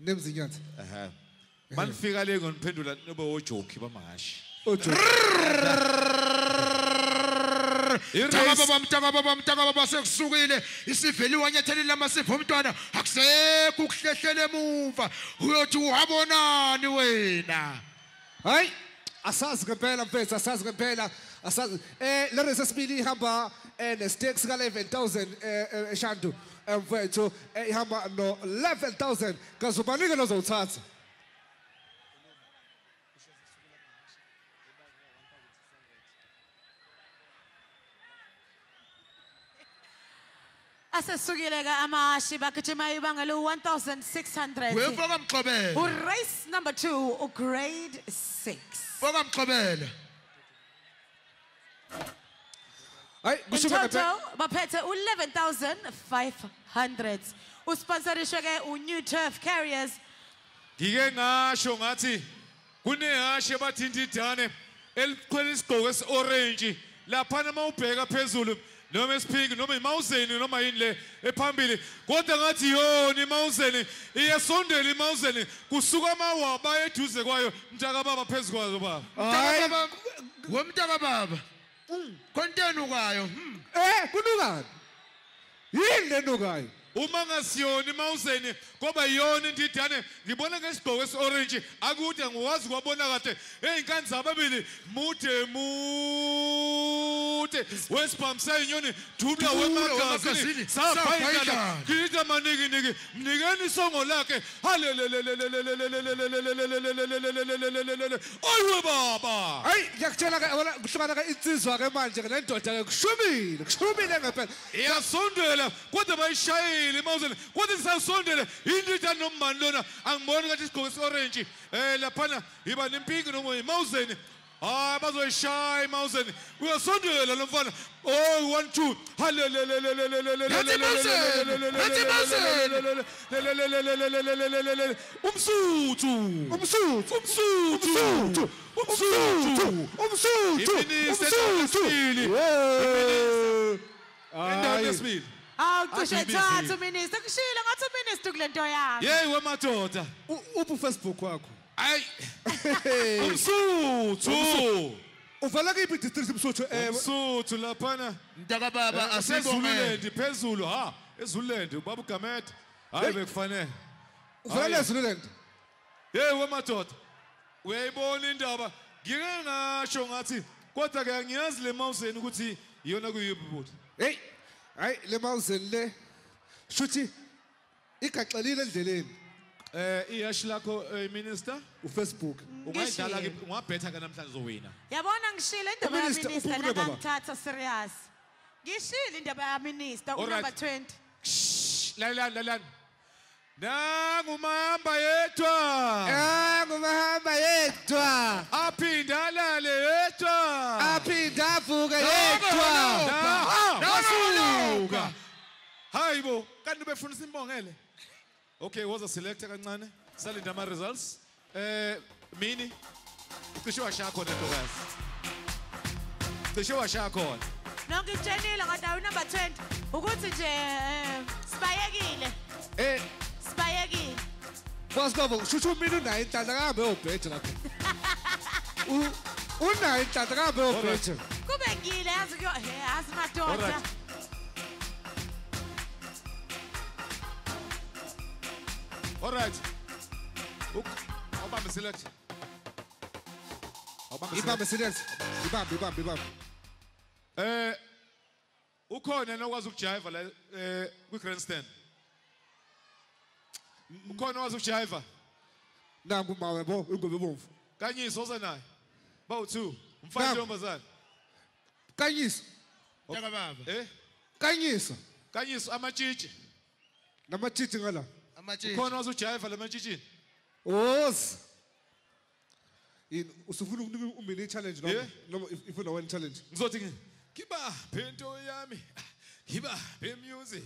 nemzinyonza ehe manifika le ngoniphendula nobe ojoki bamahashi Takababa mtakababa mtakababa sekusukile isiveli wanyathelile amasipho omntwana akusekho ukuhlehlela emuva uyothi uhabonani wena hayi asazi ngempela mfethu asazi ngempela asazi eh lere sesibili ihamba eh nestakes ka 11000 eh shantu mfethu ehamba no-11 000 kazubanike nozowuthatha asesukile ka amahashi bagijima ibanga liwu-1600 wemfoka mxobele Race number 2 grade 6 foka mxobele Hayi total baphethe. U11500 usponsorishwe ke uNew Turf Carriers. Ngike ngasho ngathi kunehashe bathinta idane eliqhwele isigqoko esiorange lapha noma ubheka phezulu noma isiphingi noma imawuzeni noma yini le ephambili. Kodwa ngathi yona imawuzeni iyesondela imawuzeni kusuka amawaba eduze kwayo mntakababa phezu kwazo baba. Womntakababa Hmm. konke enukayo? Hmm. Eh kunukani? Yini lenukayo uma ngasiyona imawuseni koba yiyona into idane ngibona ngesigqoko esi-orange akude ngiwazi kwabona kade ey'nkani zababili mude mude wote wesipamsa inyoni tubla wemakazini sapaikala kirita maniginigi mnigeni somo lake baba hayi ngiyakutshela-ke manje kodwa kodwa lona sgoesi-orentshi um laphana nempingi imawuzeni hayi bazoyishaya emawuzeni uyasondela lo mfana oh one two umsuthu umsuthu umsuthu umsuthu umsuthu Iminister umsuthu yesibili. Yeah. endaweni Hayi. yesibili Awu cishe BBC. thathu minister kushilo ngathi uminister kule nto yakho. yeyi wemadoda U- uphi ufacebook wakho hayi Hey. umsuthu. Uvala kuyiphi district umsuthu eh umsuthu laphana. Mntakababa asibonge asezululand phezulu ha ezululand ubaba ugamede hayi Hey. bekufanele. Uvala lezuland yeyi wemadoda uyayibona indaba? Ngike ngasho ngathi kodwa ke angiyazi le mawuzeni ukuthi iyona kuyiphi buthi hey hayi le mountain le shuthi igaxelile endleleni. Eh ihashi lakho eh, minister? Ufacebook. Ungayidlala ke Ngishilo. ungabhetha ke namhlanje uzowina Yabona ngishilo indaba Uminister, yaminister uphumule baba. nangangithatha serious. Ngishilo indaba yaminister Alright. unumber 20. lalani lalani nangumahamba yedwa ah ngumahamba yedwa aphinde alale yedwa aphinda avuke yedwa wasuka hayi bo kanti befuna simbongele okay woza selector kancane? Salinda ama results eh mini? Cishe washaya khona ntokazi cishe washaya khona. Nonke itshenile ngathi awu number 20 ukuthi nje eh, sibayekile. eh Sibayekile. Boskobo shuthi umini unayo inhlanhla kahambe yobheja lapho. U- unayo inhlanhla kahambe yobheja Kube ngile yazi kuyo he yazi Alright. alright awubambe select. Awubambe ibambe select. silence ibambe ibambe ibambe eh ukhona nokwazi ukujiva la eh kwi grandstand? Ukhona owazi ukujiva nangu mawe bo ingobe ebomvu. Kanyiso oza naye. Bawu2 umfana Naam. ntombazana kanyisa mntakababa eh? Kanyisa kanyiso amatshitshi. Namathithi ngala Uko n'ọzụ chi anyị falama chichi. Oz. Usufuna umini challenge noma noma ifuna wena challenge. Ngizothi kiba phento yami. Kiba be music.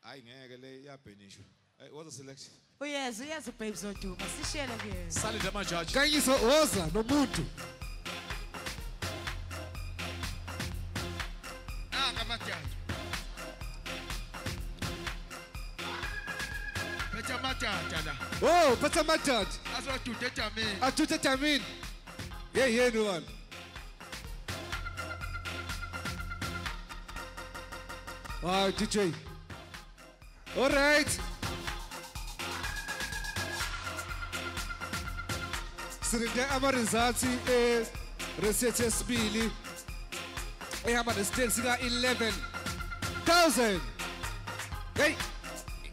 Hayi ngeke le yabhenishwa. What's the selection? Uyeza, uyeza babes oduma. Sishele ke. Sale nje amajaji. Kanyiso oza nomuntu. Oh, Pastor Majad. That's what to determine. Uh, to determine. Yeah, yeah, no one. Ah, wow, DJ. All right. Sirinde ama-results eresethi eh, esibili ehamba nesitensi ka-11 000 heyi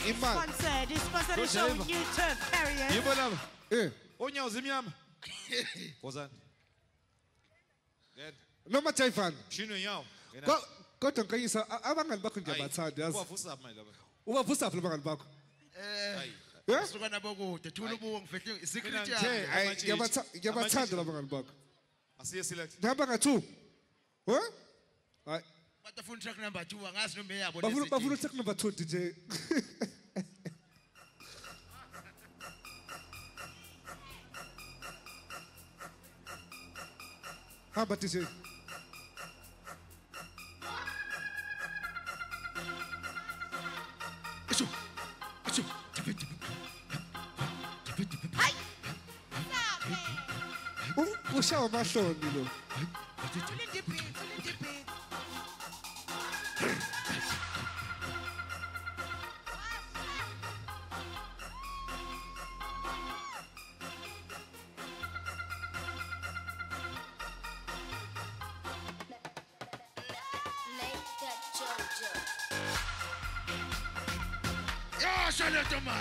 Imam. Sponsor, this sponsor oh, the show YouTube carriers. Imam. Eh. Onyawo zimyama. Kozani. Good. Noma Chaifan. Shino yawo. Kodwa ngikayisa abangani bakho nje abathandi yazi. Ubavusa phi manje back. Ubavusa phi abangani bakho? Eh. Suka nabo kude thula ubuwo ngifihle isecret yakho. Ngiyabathanda ngiyabathanda labangani bakho. Asiye select. Ngihamba nga 2. Huh? Hayi. bafuna track number two angazi track number two DJ hamba DJ ushawa mahloni Oh, a little man.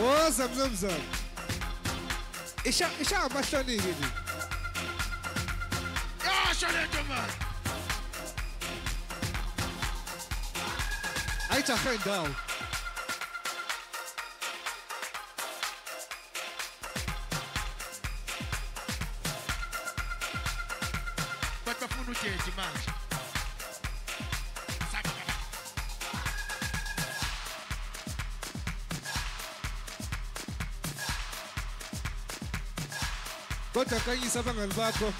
Oh, zam zam zam. İşe işe başlanıyor gibi. Ya şöyle duman. Ay çakın dal. Bathi bafuna ujeji manje Sakha. Kodwa kanyisa abangani bakho.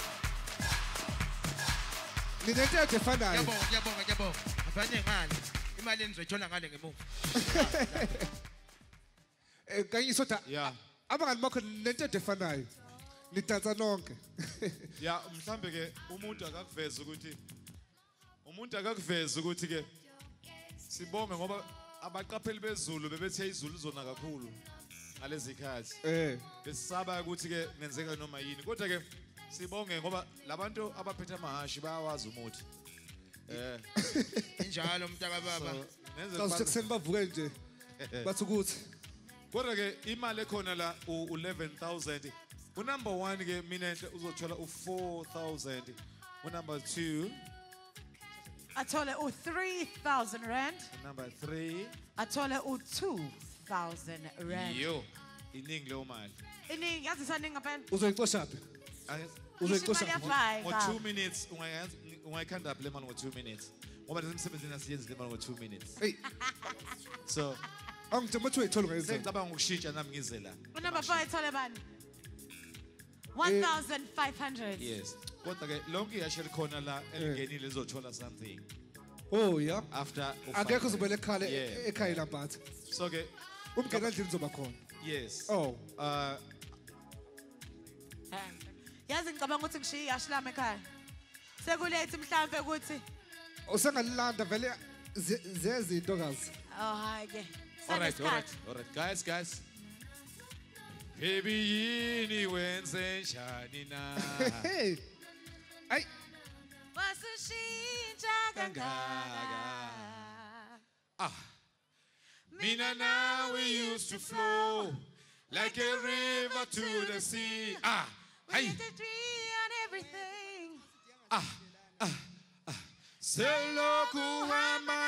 Ninento efanayo. Ngiyabonga ngiyabonga ngiyabonga abanye ngale imali enizoyithola ngale ngemuva Eh kanyisa kodwa abangani bakho nento efanayo. Nidansa nonke. ya mhlambe ke umuntu akakuveza ukuthi umuntu akakuveza ukuthi ke sibonge ngoba abaqapheli bezulu bebethe izulu zona kakhulu ngalezi khathi Eh. besisaba ukuthi ke kungenzeka noma yini kodwa ke sibonge ngoba labantu abaphethe amahashi bayawazi umuthi eh injalo mntaka baba so, nenze kuseni bavuke nje. Bathi ukuthi kodwa ke imali ekhona la u11000 Number one-ke mina uzothola u-four thousand. Number two. Athole u-3000 rand. Number three. Athole u-2000 rand. Yo iningi leyo mali. Iningi yazi isaningi ngaphela uzoyicosha phi? Ngo-two minutes We can't le mali ngo-two minutes? Ngoba nasemsebenzini asiyenzi le mali ngo-two minutes. Hey. so I am not going to play angijama ukuthi uyayithola ngayizela. ngicabanga ukushintsha nami ngize la unumber four ethole bani? 1,500. yes kodwa ke lonke ihashe likhona la elingenile lizothola something Oh yeah. after Angekho uzobele ekhaya Yeah. ekhaya lambatha. so ke Umngena uzoba khona. yes Oh. uh yazi ngicabanga ukuthi ngishiye ihashi lami ekhaya sekulethi mhlampe ukuthi Usengalilanda vele zezinto kazi. oh hayi ke all right all right all right guys guys Baby yini wenze njani na? Hey. Ay, wasishintsha kangaka. Ah. Mina nawe used to flow like a river to the sea. ah We hey. disagree on everything. Selokhu hamba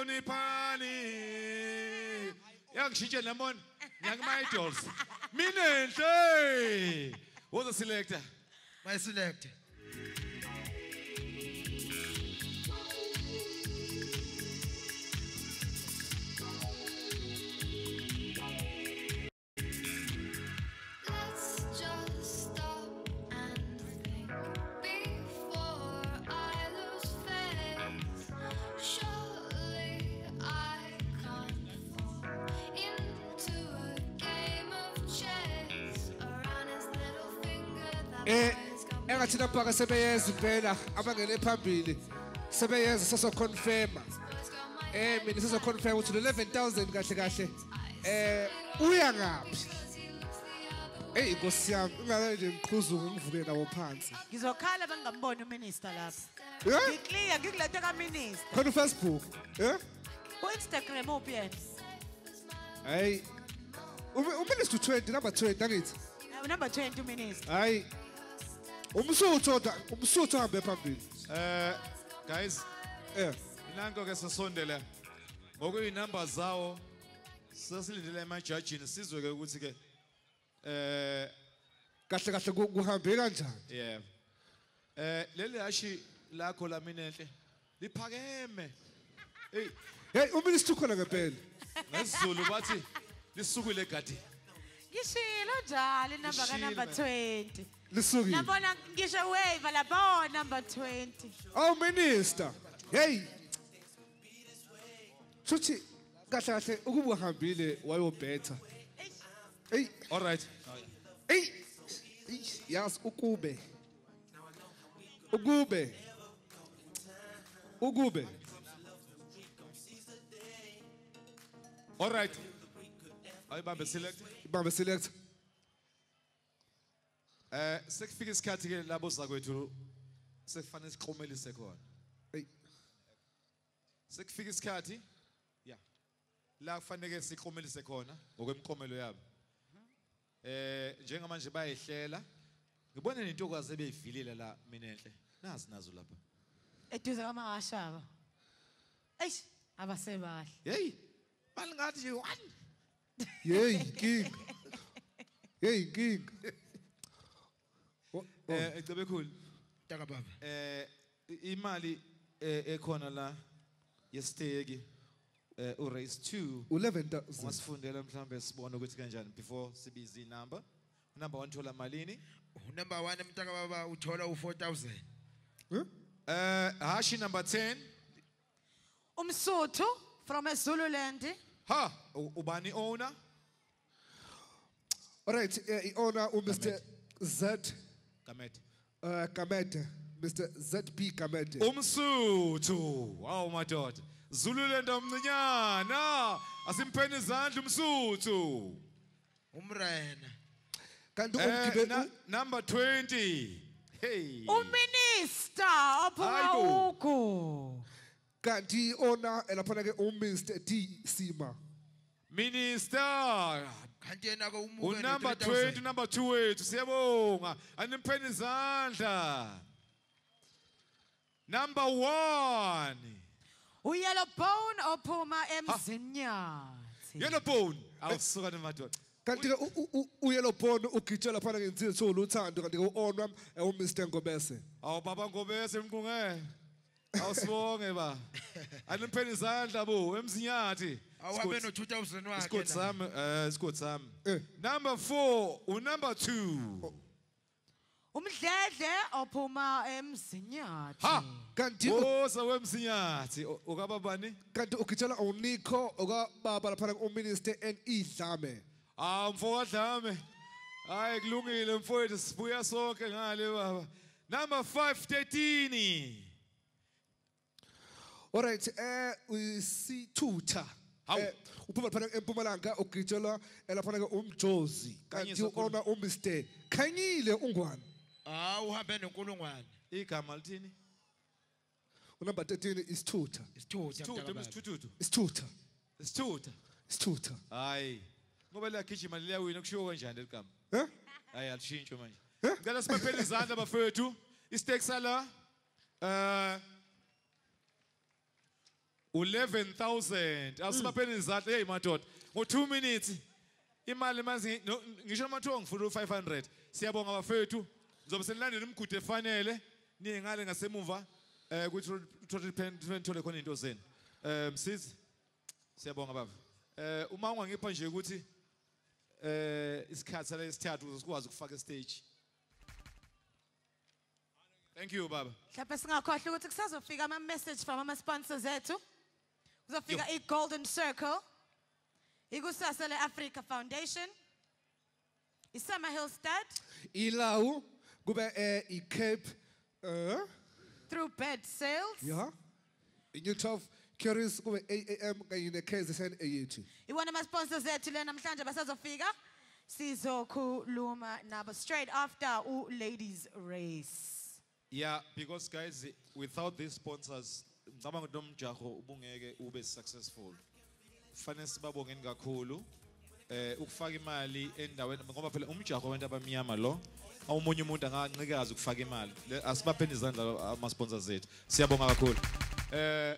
unipani yangishintshe young mona minute, hey, enhle the selector? My selector. Eh engathi lapha sebeyenza impela abangene phambili. Sebeyenza sesoconfirma eh mina sesoconfirm ukuthi lo 11000 kahle kahle eh uya ngapi Hey inkosi yami ungake nje ngiqhuzuke ngivuke nawo phansi. Ngizokhala bengingamboni uminister lapha. Eh? Ngiclear ngikulethe kaminister. Khona uFacebook eh? Ku-instagram uphi yena? Hey uminister 20 number 20 angithi? Eh, number 20 uminister. Hayi. Umsuthu umsuthu hambe phambili Eh guys, eh nanko ke sesondele. Ngokuyinamba zawo sesilindele emajajini sizwe ke ukuthi ke eh kahle kahle ku- kuhambe kanjani yeah. Eh leli hashi lakho laminenhle liphakeme. Hey, hey uminister ukhona ngempela ngesizulu bathi lisukile gadi. ngishilo njalo inamba kanumber man. 20 lisukile. Yabona ngisho wave lapha oh number 20 awu minister. Hey. Futhi kahle kahle ukuba uhambile wayobhetha hey. All right. hey. Yazi ukube. Ukube. Ukube. All right. Ayibambe select. ibambe select. Eh sekufika isikhathi ke labo zakwethu sekufanele sixomelise khona. hey Sekufika isikhathi yeah. La kufanele sixomelise khona ngokwemqomelo yabo. Eh njengamanje bayihlela. Ngibone nentokazi ebeyivilile la mina enhle. Nazi nazo lapha. eduze kwamahashaba eish abasebahle Hey. Malingathi nje one. hey king hey king oh. Eh ecebe khulu. mtaka baba. Eh i- imali eh, ekhona la yesteki eh u raise 2 11,000 ungasifundela mhlambe sibone ukuthi kanjani before sibize inamba number 1 thola malini? Unumber 1 mtaka baba uthola u4000 Huh? eh hashi number 10 umsuthu from ezululand. Ha u- ubani owner? All right eh, i-owner umr z Kamete. Uh, kamete mr zb kamete. Umsuthu hawu madoda. Zululand omncinyana asimpheni izandla umsuthu. Umrena. Kanti eh umgibeli na- number 20 hey. Uminister ophuma Hayibo. ugu kanti i-owner elaphana ke umr d sima. Minister unumber 20 number 2 wethu siyabonga. Animpheni izandla. Number 1 uyellow bone ophuma emzinyathi yellow bone. Awusuka nemadoda kanti-ke uyelobhoni ugitshe laphana ngensizwe sowuluthando kanti-ke u-owner eh, umr ngobese. Awu baba ngobese emqunge awusibonge ba. Alimpheni izandla bo emzinyathi. Awabe no 2000 wakhe isigodi sami eh isigodi sami. Eh. Number 4 unumber 2 umdledle ophuma emzinyathi. Ha! Kanti woza wemzinyathi. Okababani kanti ugitshela uNico okababa lapha kuminister enidlame ah mfowethu dlame hayi kulungile mfowethu sibuya sonke ngale baba. Number 5 13 Alright, eh isithutha Hawu. Eh, uphuma phana eMpumalanga ugitshelwa lapha ke umjozi. Kanti ona uMr Khanyile ungwane. Ah uhambe nenkulungwane. Igama lithini? Unumber 13 isithutha. Isithutha isithutha isithutha. Isithutha. Isithutha. Hayi. Ngoba liyagijima liyawina kushiwo kanjani leli gama? Eh? Hayi alishintshwe manje. Eh? Ngicela sibaphele izandla bafethu isteksi la eh 11000 asibaphele izandla hey madoda ngo 2 minutes imali manje ngisho amathiwa ngifuna u500 siyabonga bafethu ngizobe senilandela umgudu efanele niye ngale ngasemuva eh kuthi total pen thole khona into zenu. Eh msizi siyabonga baba. Eh uma ungangipha nje ukuthi eh isithathu ukuze sikwazi ukufaka stage Thank you baba. Mhlawumbe singakhohlwa ukuthi kusazofika ama-message from ama-sponsors ethu? Kuzofika i-golden circle. Ikusasa le-africa foundation. I-summer hill stad ilawu kube eh i-cape uh through bed sales. yeah i-new 12 carries kube aam kanye ne-kzn eighty Iwona ama-sponsors ethu le namhlanje basazofika. Sizokhuluma nabo straight after u-ladies race. Yeah, because guys, without these sponsors, ngicabanga ukuthi nomjaho ubungeke ube successful. Kufanele sibabongeni kakhulu. Eh ukufaka imali endaweni ngoba phela umjaho wabantu abamnyama lo awumunye umuntu angancikazi ukufaka imali. Asibapheni izandla ama sponsors ethu. Siyabonga kakhulu. Eh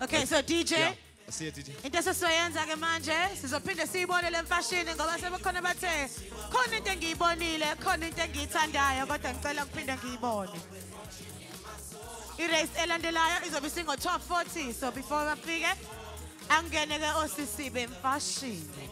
Okay, so DJ. yeah. Into esesizoyenza ke manje sizophinde siyibone le mfashini ngoba sebekhona bathe khona into engiyibonile khona into engiyithandayo kodwa ngicela ukuphinde ngiyibone. I-race elandelayo izobe singo 12:40 so before bafike angene ke osisi bemfashini.